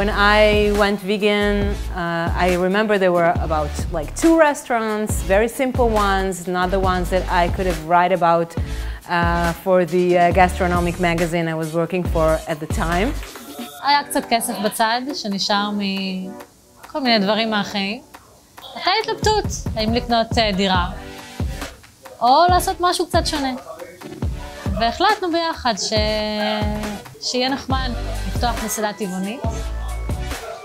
When I went vegan, uh, I remember there were about like two restaurants, very simple ones, not the ones that I could have write about uh, for the uh, gastronomic magazine I was working for at the time. היה קצת כסף בצד שנשאר מכל מיני דברים מהחיים. הייתה התלבטות, האם לקנות דירה, או לעשות משהו קצת שונה. והחלטנו ביחד ש... שיהיה נחמד לפתוח מסעדה טבעונית.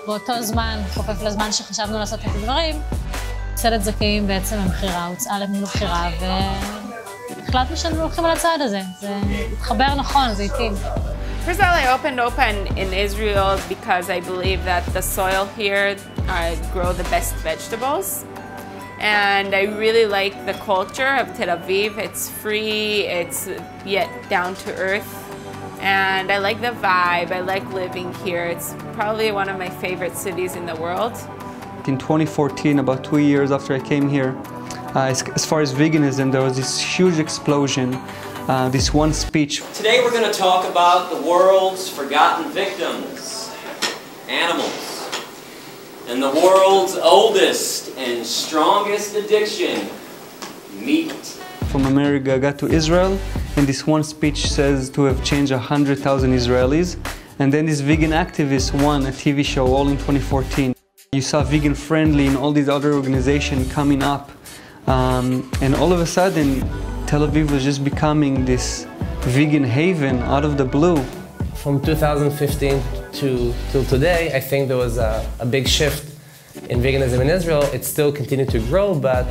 באותו זמן, חופף לזמן שחשבנו לעשות את הדברים, מסעדת זכאים בעצם למכירה, הוצאה למכירה, והחלטנו שאנחנו הולכים על הצעד הזה. זה התחבר נכון, זה התאים. First of all, I opened Open in Israel because I believe that the soil here uh, grow the best vegetables. And I really like the culture of Tel Aviv. It's free, it's yet down to earth. And I like the vibe, I like living here. It's probably one of my favorite cities in the world. In 2014, about two years after I came here, uh, as, as, far as veganism, there was this huge explosion, uh, this one speech. Today we're going to talk about the world's forgotten victims, animals and the world's oldest and strongest addiction, meat. From America, got to Israel, and this one speech says to have changed 100,000 Israelis. And then this vegan activist won a TV show all in 2014. You saw Vegan Friendly and all these other organizations coming up. Um, and all of a sudden, Tel Aviv was just becoming this vegan haven out of the blue. From 2015 to till today, I think there was a, a big shift in veganism in Israel. It still continued to grow, but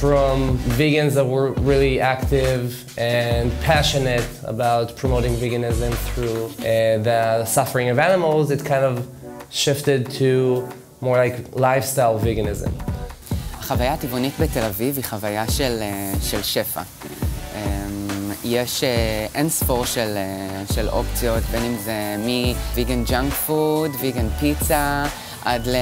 from vegans that were really active and passionate about promoting veganism through uh, the suffering of animals, it kind of shifted to more like lifestyle veganism. החוויה הטבעונית בתל אביב היא חוויה של, של שפע. יש אין ספור של, של אופציות, בין אם זה מוויגן ג'אנק פוד, ויגן פיצה, עד ל...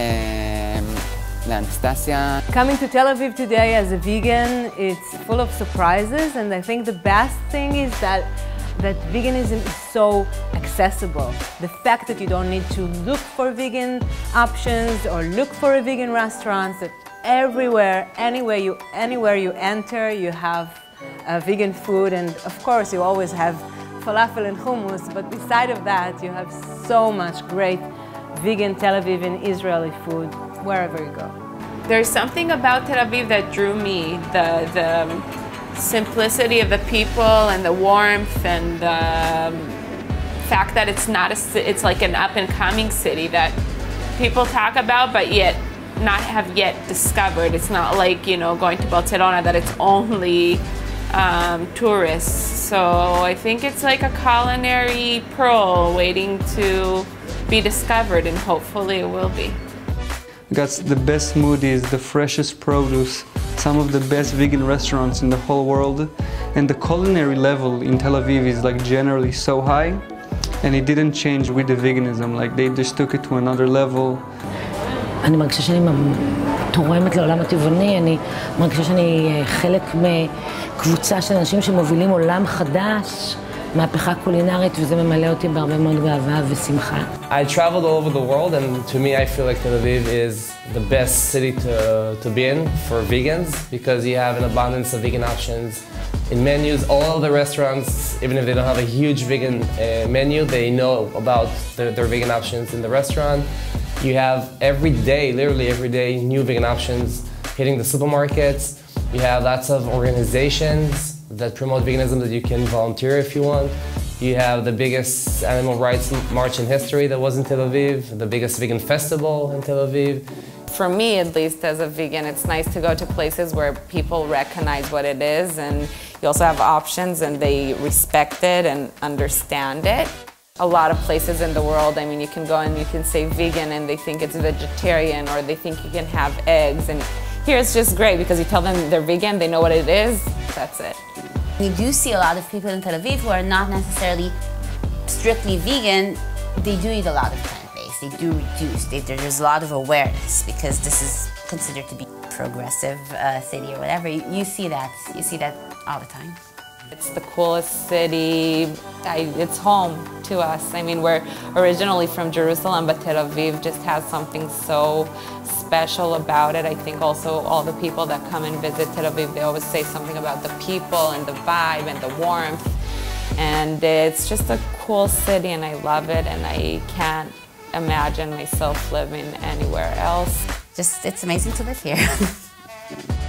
Anastasia. Coming to Tel Aviv today as a vegan, it's full of surprises and I think the best thing is that that veganism is so accessible. The fact that you don't need to look for vegan options or look for a vegan restaurant, that everywhere, anywhere you, anywhere you enter, you have uh, vegan food and of course you always have falafel and hummus, but beside of that you have so much great vegan Tel Aviv and Israeli food wherever you go. There's something about Tel Aviv that drew me, the, the simplicity of the people and the warmth and the fact that it's not a, it's like an up and coming city that people talk about, but yet not have yet discovered. It's not like, you know, going to Barcelona that it's only um, tourists. So I think it's like a culinary pearl waiting to be discovered and hopefully it will be Got the best smoothies, the freshest produce, some of the best vegan restaurants in the whole world. And the culinary level in Tel Aviv is like generally so high and it didn't change with the veganism, like they just took it to another level. אני מרגישה שאני תורמת לעולם הטבעוני, אני מרגישה שאני חלק מקבוצה של אנשים שמובילים עולם חדש, מהפכה קולינרית, וזה ממלא אותי בהרבה מאוד גאווה ושמחה. I traveled all over the world and to me I feel like Tel Aviv is the best city to, to be in for vegans because you have an abundance of vegan options in menus. All the restaurants, even if they don't have a huge vegan uh, menu, they know about their, their vegan options in the restaurant. You have every day, literally every day, new vegan options hitting the supermarkets. You have lots of organizations that promote veganism that you can volunteer if you want. You have the biggest animal rights march in history that was in Tel Aviv, the biggest vegan festival in Tel Aviv. For me, at least as a vegan, it's nice to go to places where people recognize what it is and you also have options and they respect it and understand it. A lot of places in the world, I mean, you can go and you can say vegan and they think it's vegetarian or they think you can have eggs. And here it's just great because you tell them they're vegan, they know what it is, that's it. We do see a lot of people in Tel Aviv who are not necessarily strictly vegan, they do eat a lot of plant-based, they do reduce, they, there's a lot of awareness because this is considered to be progressive uh, city or whatever. You, you see that, you see that all the time. It's the coolest city. I, it's home to us. I mean, we're originally from Jerusalem, but Tel Aviv just has something so special about it. I think also all the people that come and visit Tel Aviv, they always say something about the people and the vibe and the warmth. And it's just a cool city and I love it and I can't imagine myself living anywhere else. Just, it's amazing to live here.